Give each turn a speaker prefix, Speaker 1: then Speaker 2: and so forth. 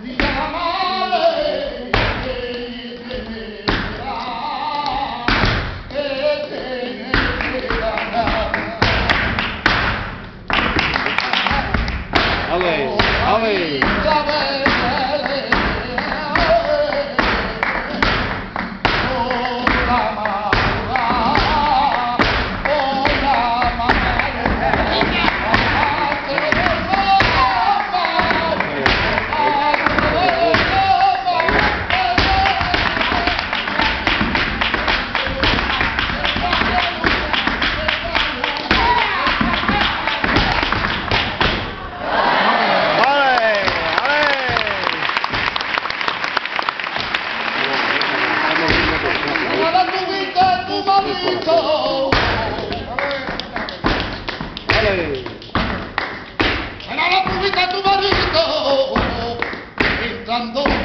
Speaker 1: Bendiga la
Speaker 2: cuando